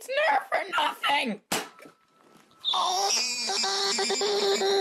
It's nerve for nothing!